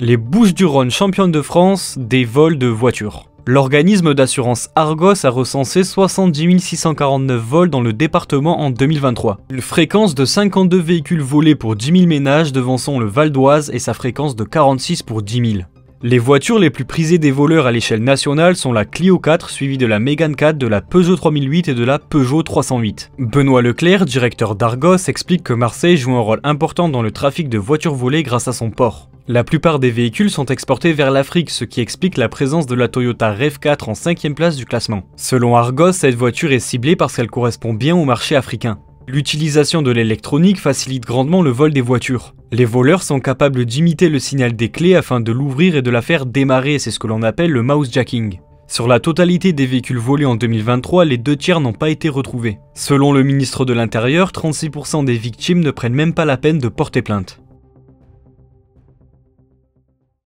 Les Bouches-du-Rhône championnes de France des vols de voitures. L'organisme d'assurance Argos a recensé 70 649 vols dans le département en 2023. Une fréquence de 52 véhicules volés pour 10 000 ménages devançant le Val d'Oise et sa fréquence de 46 pour 10 000. Les voitures les plus prisées des voleurs à l'échelle nationale sont la Clio 4 suivie de la Mégane 4, de la Peugeot 3008 et de la Peugeot 308. Benoît Leclerc, directeur d'Argos, explique que Marseille joue un rôle important dans le trafic de voitures volées grâce à son port. La plupart des véhicules sont exportés vers l'Afrique, ce qui explique la présence de la Toyota RAV4 en 5 place du classement. Selon Argos, cette voiture est ciblée parce qu'elle correspond bien au marché africain. L'utilisation de l'électronique facilite grandement le vol des voitures. Les voleurs sont capables d'imiter le signal des clés afin de l'ouvrir et de la faire démarrer, c'est ce que l'on appelle le mouse jacking. Sur la totalité des véhicules volés en 2023, les deux tiers n'ont pas été retrouvés. Selon le ministre de l'Intérieur, 36% des victimes ne prennent même pas la peine de porter plainte.